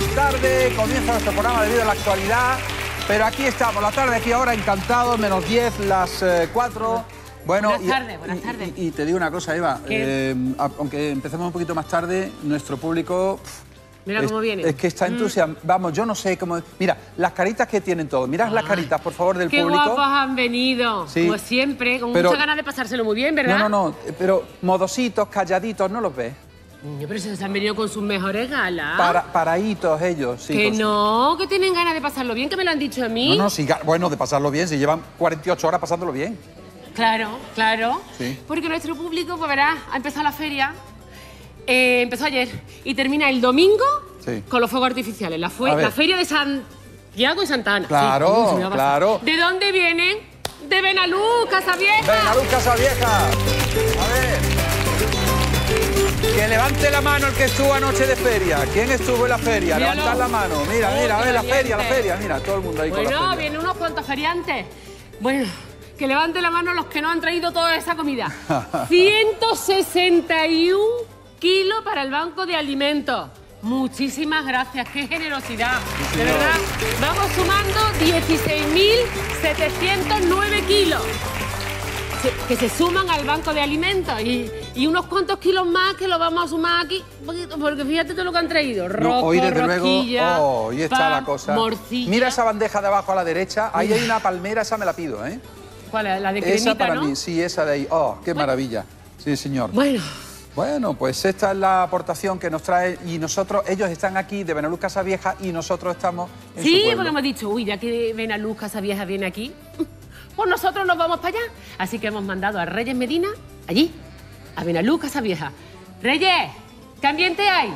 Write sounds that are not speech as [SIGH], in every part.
las tarde, comienza nuestro programa debido a la actualidad, pero aquí estamos, la tarde aquí ahora encantados, menos 10, las 4. Bueno, Buenas tardes, buenas tardes. Y, y te digo una cosa, Eva, ¿Qué? eh, aunque empecemos un poquito más tarde, nuestro público... Mira es, cómo viene. Mm. Es que está entusiasmado. Vamos, yo no sé cómo... Mira, las caritas que tienen todos. Mirad las caritas, por favor, del Qué público. guapos han venido. Sí. Como siempre, con Pero- muchas ganas de pasárselo muy bien, ¿verdad? No, no, no, pero modositos, calladitos, ¿no los ves? Pero se han venido con sus mejores galas. Para, paraditos ellos, sí. que no, que tienen ganas de pasarlo bien, que me lo han dicho a mí. No, no, sí, bueno, de pasarlo bien, si llevan 48 horas pasándolo bien. Claro, claro. Sí. Porque nuestro público, pues verás, ha empezado la feria. eh, empezó ayer y termina el domingo Sí. con los fuegos artificiales. La, feria de Santiago y Santa Ana. Claro, Sí, claro. ¿De dónde vienen? De Benalú, Casa Vieja. Venga, Luz Casavieja. A ver. Que levante la mano el que estuvo anoche de feria. ¿Quién estuvo en la feria? Míralo. Levantad la mano. Mira, mira, a ver la feria, la feria. Mira, todo el mundo ahí con la Bueno, feria. vienen unos cuantos feriantes. Bueno, que levante la mano los que no han traído toda esa comida. [LAUGHS] 161 kilos para el Banco de Alimentos. Muchísimas gracias, qué generosidad. de verdad, vamos sumando 16.709 kilos. Que se suman al banco de alimentos y, y unos cuantos kilos más que lo vamos a sumar aquí, porque fíjate todo lo que han traído. No, Roco, hoy desde rosquilla, luego, oh, ahí está pan, la cosa. morcilla. Mira esa bandeja de abajo a la derecha, ahí hay una palmera, esa me la pido, ¿eh? ¿Cuál es? La de esa cremita, para ¿no? mí, sí, esa de ahí. Oh, qué maravilla. Sí, señor. Bueno, Bueno, pues esta es la aportación que nos trae y nosotros, ellos están aquí de Benelux Casa Vieja y nosotros estamos en su sí, pueblo. porque hemos dicho, uy, ya que Luz Casa Vieja viene aquí, [LAUGHS] pues nosotros nos vamos para allá. Así que hemos mandado a Reyes Medina allí, a Benaluz Casa Vieja. Reyes, ¿qué ambiente hay?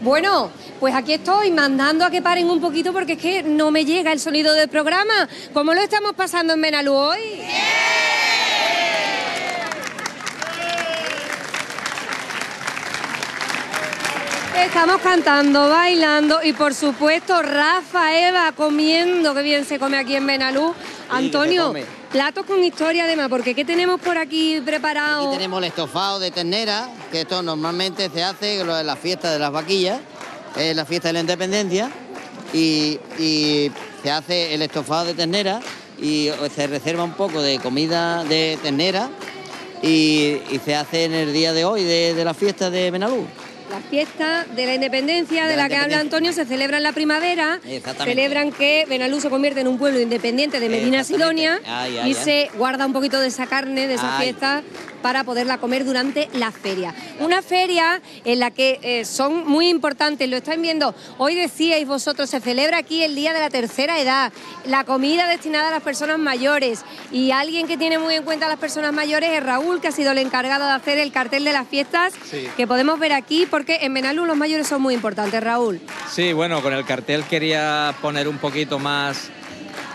Bueno, pues aquí estoy mandando a que paren un poquito porque es que no me llega el sonido del programa. ¿Cómo lo estamos pasando en Benalú hoy? Estamos cantando, bailando y por supuesto Rafa, Eva comiendo, que bien se come aquí en Benalú. Antonio, come. Platos con historia además, porque ¿qué tenemos por aquí preparado? Aquí tenemos el estofado de ternera, que esto normalmente se hace en la fiesta de las vaquillas, es la fiesta de la independencia, y, se hace el estofado de ternera y se reserva un poco de comida de ternera y, y se hace en el día de hoy de, de la fiesta de Benalú. Fiesta de la independencia de, De la la, que habla. Antonio se celebra en la primavera. Celebran que Benalú se convierte en un pueblo independiente de Medina. Sidonia Ay, ay, y ay. se guarda un poquito de esa carne, de esa fiesta, para poderla comer durante la feria. Una feria en la que eh, son muy importantes, lo están viendo. Hoy decíais vosotros, se celebra aquí el Día de la Tercera Edad, la comida destinada a las personas mayores. Y alguien que tiene muy en cuenta a las personas mayores es Raúl, que ha sido el encargado de hacer el cartel de las fiestas Sí. que podemos ver aquí, porque en Benalú los mayores son muy importantes, Raúl. Sí, bueno, con el cartel quería poner un poquito más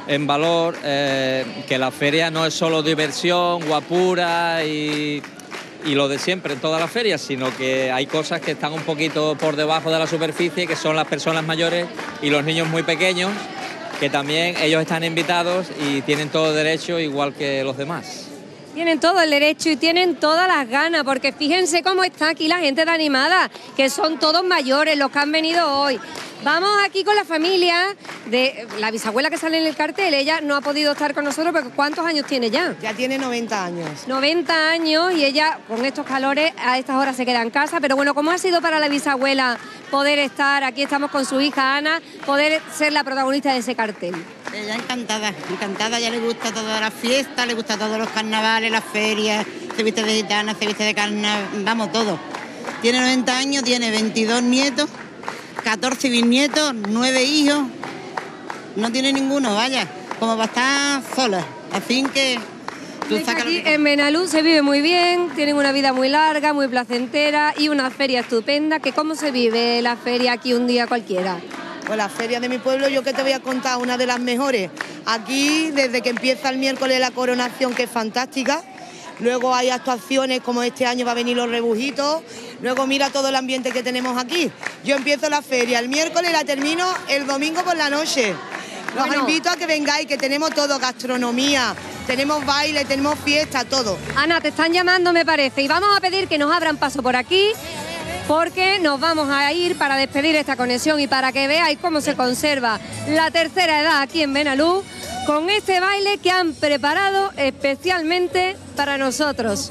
en valor eh, que la feria no es solo diversión, guapura y, y lo de siempre en todas las ferias, sino que hay cosas que están un poquito por debajo de la superficie, que son las personas mayores y los niños muy pequeños, que también ellos están invitados y tienen todo derecho igual que los demás. Tienen todo el derecho y tienen todas las ganas, porque fíjense cómo está aquí la gente de animada, que son todos mayores los que han venido hoy. Vamos aquí con la familia de la bisabuela que sale en el cartel. Ella no ha podido estar con nosotros, pero ¿cuántos años tiene ya? Ya tiene 90 años. 90 años y ella con estos calores a estas horas se queda en casa. Pero bueno, ¿cómo ha sido para la bisabuela poder estar, aquí estamos con su hija Ana, poder ser la protagonista de ese cartel? Ella encantada, encantada, ya le gusta todas las fiestas, le gusta todos los carnavales, las ferias, se viste de gitana, se viste de carnaval, vamos, todo. Tiene 90 años, tiene 22 nietos, 14 bisnietos, 9 hijos, no tiene ninguno, vaya, como para estar sola. Así que tú Aquí en Benalú se vive muy bien, tienen una vida muy larga, muy placentera y una feria estupenda. Que ¿Cómo se vive la feria aquí un día cualquiera? Pues la feria de mi pueblo, yo que te voy a contar, una de las mejores. Aquí, desde que empieza el miércoles la coronación, que es fantástica. Luego hay actuaciones como este año va a venir los rebujitos. Luego mira todo el ambiente que tenemos aquí. Yo empiezo la feria el miércoles y la termino el domingo por la noche. Los Bueno. invito a que vengáis, que tenemos todo, gastronomía, tenemos baile, tenemos fiesta, todo. Ana, te están llamando, me parece, y vamos a pedir que nos abran paso por aquí. Porque nos vamos a ir para despedir esta conexión y para que veáis cómo se conserva la tercera edad aquí en Benalú con este baile que han preparado especialmente para nosotros.